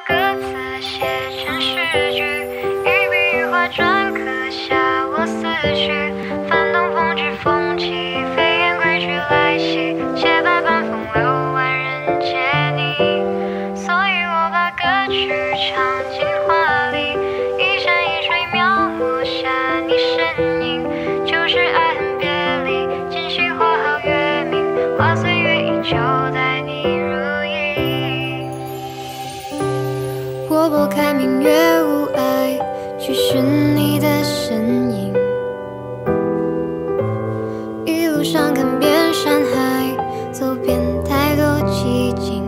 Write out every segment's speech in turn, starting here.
歌词拨开明月雾霭，去寻你的身影。一路上看遍山海，走遍太多奇景。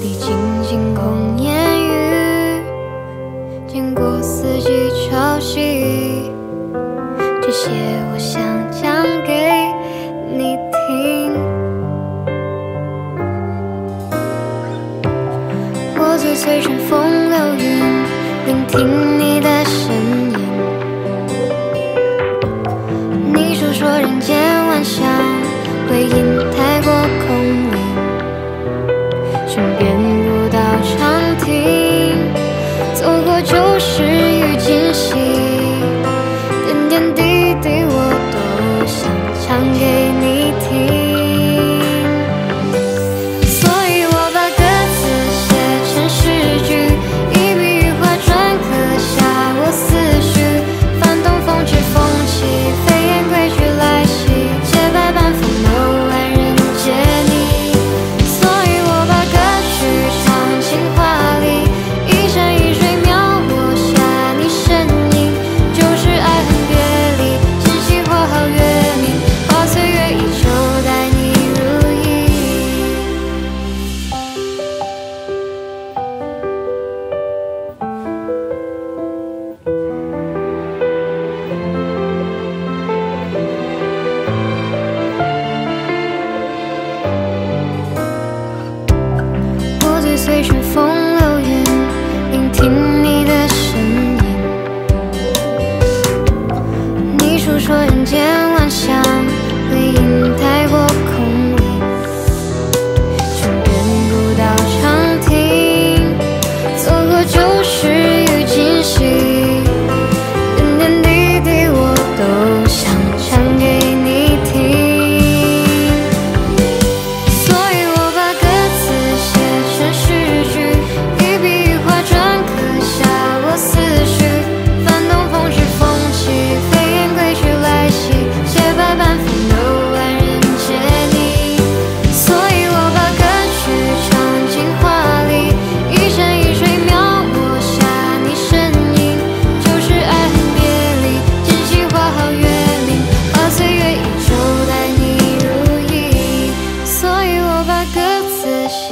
历经晴空烟雨，经过四季潮汐，这些我想讲给你。随春风流云，聆听你的声音。你诉说人间万象，回音太过空。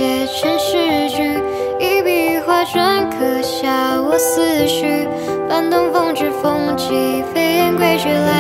写成诗句，一笔一画篆刻下我思绪，伴东风之，风起，飞燕归去来。